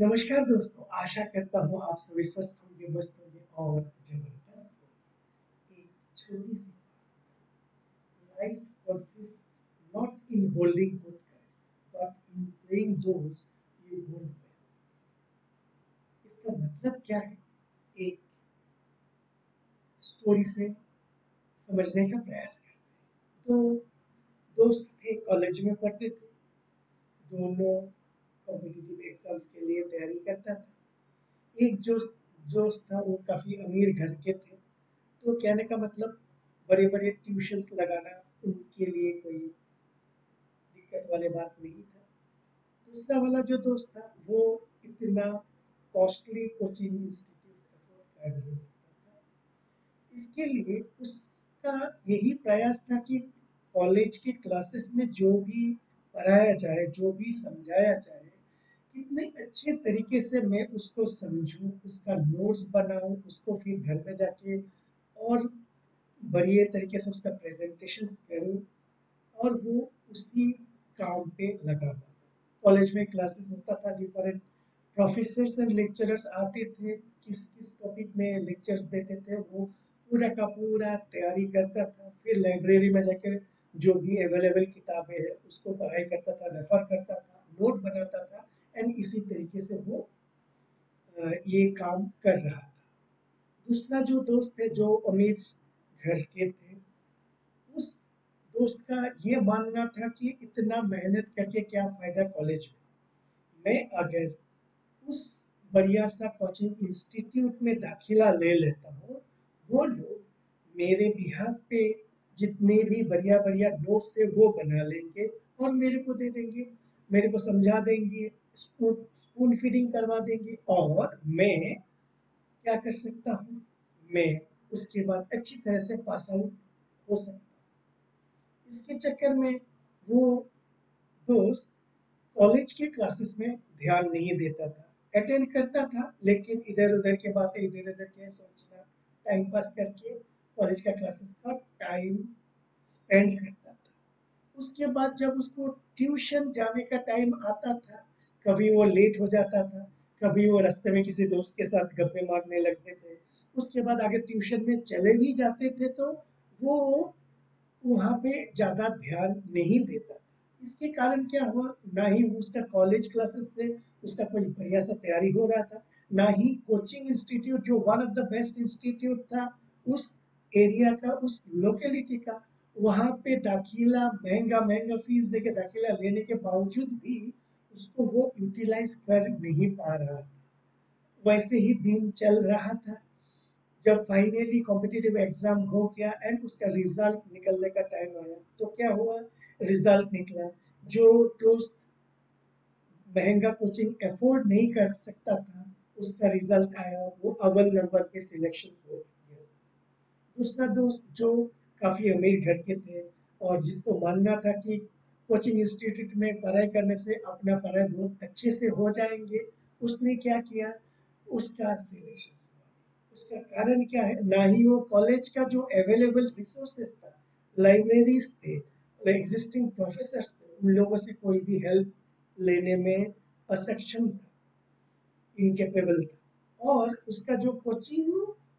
नमस्कार दोस्तों, आशा करता हूँ आप सभी स्वस्थ होंगे, मस्त होंगे और ज़बरदस्त होंगे। एक छोटी सी life consists not in holding good cards but in playing those you hold well इसका मतलब क्या है? एक स्टोरी से समझने का प्रयास करते हैं। दो दोस्त थे कॉलेज में पढ़ते थे। दोनों कॉम्पिटिटिव एग्ज़ाम्स के लिए तैयारी करता था। एक जो दोस्त था वो काफ़ी अमीर घर के थे तो कहने का मतलब बड़े बड़े ट्यूशन्स लगाना उनके लिए कोई दिक्कत वाली बात नहीं था। दूसरा वाला जो दोस्त था, वो इतना कॉस्टली कोचिंग इंस्टीट्यूट अफोर्ड कर नहीं सकता था। इसके लिए उसका यही प्रयास था कि कॉलेज के क्लासेस में जो भी पढ़ाया जाए, जो भी समझाया जाए कितने अच्छे तरीके से मैं उसको समझूं, उसका नोट्स बनाऊँ, उसको फिर घर में जाके और बढ़िया तरीके से उसका प्रेजेंटेशन करूँ और वो उसी काम पे लगा कॉलेज में क्लासेस होता था डिफरेंट प्रोफेसर्स एंड लेक्चरर्स आते थे, किस किस टॉपिक में लेक्चर्स देते थे, वो पूरा का पूरा तैयारी करता था। फिर लाइब्रेरी में जाकर जो भी अवेलेबल किताबें हैं, उसको पढ़ाई करता था रेफर करता था नोट बनाता था। एंड इसी तरीके से वो ये काम कर रहा था। दूसरा जो दोस्त है जो अमीर घर के थे, उस दोस्त का ये मानना था कि इतना मेहनत करके क्या फ़ायदा कॉलेज में। मैं अगर उस बढ़िया सा कोचिंग इंस्टीट्यूट में दाखिला ले लेता हूँ, वो लोग मेरे बिहार पे जितने भी बढ़िया बढ़िया नोट्स है, वो बना लेंगे और मेरे को दे देंगे। मेरे को समझा देंगे स्पून स्पून फीडिंग करवा देंगे और मैं क्या कर सकता हूँ? मैं उसके बाद अच्छी तरह से पास आउट हो सकता इसके चक्कर में वो दोस्त कॉलेज के क्लासेस में ध्यान नहीं देता था। अटेंड करता था, लेकिन इधर उधर के बातें इधर उधर के सोचना टाइम पास करके कॉलेज का क्लासेस का टाइम स्पेंड करता उसके बाद जब उसको ट्यूशन जाने का टाइम आता था, कभी वो लेट हो जाता था, कभी वो रास्ते में किसी दोस्त के साथ गप्पे मारने लगते थे, उसके बाद आगे ट्यूशन में चले भी जाते थे तो वो वहाँ पे ज़्यादा ध्यान नहीं देता इसके कारण क्या हुआ? ना ही उसका कॉलेज क्लासेस से उसका कोई बढ़िया सा तैयारी हो रहा था, ना ही कोचिंग इंस्टीट्यूट जो one of the best institute था, उस एरिया का, उस लोकेलिटी का वहाँ पे दाखिला, महँगा महँगा फ़ीस देके दाखिला लेने के बावजूद भी उसको वो यूटिलाइज कर नहीं पा रहा था। वैसे ही दिन चल रहा था। जब फाइनली कॉम्पिटिटिव एग्ज़ाम हो गया एंड उसका रिज़ल्ट निकलने का टाइम आया तो क्या हुआ? रिज़ल्ट निकला। जो दोस्त महँगा कोचिंग अफोर्ड नहीं कर सकता था, उसका रिज़ल्ट आया। वो अव्वल नंबर पे सिलेक्शन हो गया। दूसरा दोस्त जो काफ़ी अमीर घर के थे और जिसको मानना था कि कोचिंग इंस्टीट्यूट में पढ़ाई करने से अपना पढ़ाई बहुत अच्छे से हो जाएँगे, उसने क्या किया? उसका सिलेक्शन उसका कारण क्या है? ना ही वो कॉलेज का जो अवेलेबल रिसोर्सेस था लाइब्रेरीज थे एग्जिस्टिंग प्रोफेसर थे, उन लोगों से कोई भी हेल्प लेने में असक्षम था इनकेपेबल था। और उसका जो कोचिंग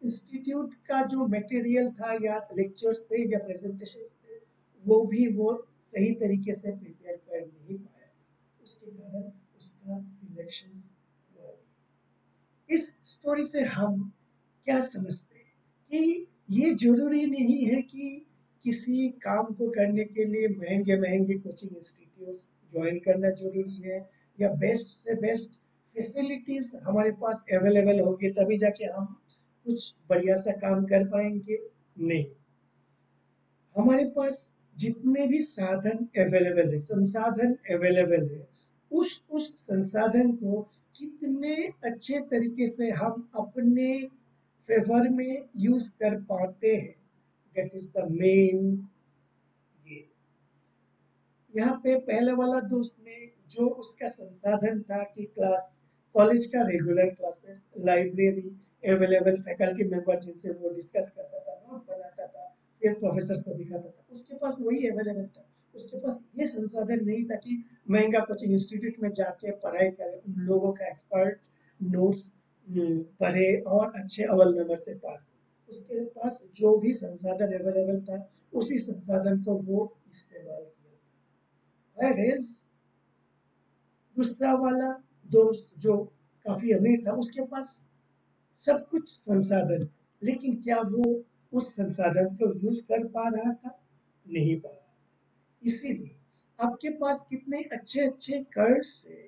इंस्टीट्यूट का जो मटेरियल था या लेक्चर्स थे या प्रेजेंटेशन थे, वो भी वो सही तरीके से प्रिपेयर कर नहीं पाया। उसके कारण उसका सिलेक्शन इस स्टोरी से हम क्या समझते हैं कि ये ज़रूरी नहीं है कि किसी काम को करने के लिए महँगे महँगे कोचिंग इंस्टीट्यूट ज्वाइन करना ज़रूरी है या बेस्ट से बेस्ट फैसिलिटीज़ हमारे पास अवेलेबल होगी, तभी जाके हम कुछ बढ़िया सा काम कर पाएँगे? नहीं। हमारे पास जितने भी साधन अवेलेबल है, संसाधन अवेलेबल है, उस उस संसाधन को कितने अच्छे तरीके से हम अपने फेवर में यूज़ कर पाते हैं। दैट इज़ द मेन ये। यहाँ पे पहले वाला दोस्त ने जो उसका संसाधन था कि क्लास कॉलेज का regular classes library available faculty member जिनसे वो डिस्कस करता था नोट बनाता था, फिर प्रोफेसर को दिखाता था। उसके पास वही अवेलेबल था। उसके पास ये संसाधन नहीं था कि महँगा कोचिंग इंस्टीट्यूट में जाके पढ़ाई करे, उन लोगों का एक्सपर्ट नोट्स पढ़े और अच्छे अव्वल नंबर से पास उसके पास जो भी संसाधन अवेलेबल था, उसी संसाधन को वो इस्तेमाल किया दूसरा वाला दोस्त जो काफ़ी अमीर था, उसके पास सब कुछ संसाधन। लेकिन क्या वो उस संसाधन को यूज़ कर पा रहा था? नहीं पा रहा इसीलिए आपके पास कितने अच्छे अच्छे कर्ड्स है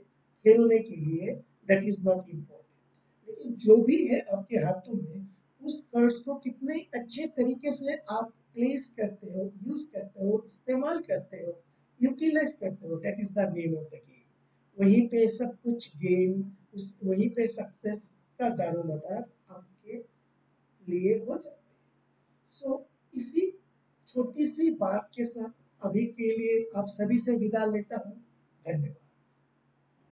खेलने के लिए दैट इज़ नॉट इम्पोर्टेंट लेकिन जो भी है आपके हाथों में, उस कर्ड्स को कितने अच्छे तरीके से आप प्लेस करते हो यूज़ करते हो, इस्तेमाल करते हो यूटिलाइज करते हो that is the name of the game वहीं पे सब कुछ गेम उस, वहीं पे सक्सेस का दारोमदार आपके लिए हो जाते हैं। सो so, इसी छोटी सी बात के साथ अभी के लिए आप सभी से विदा लेता हूँ। धन्यवाद।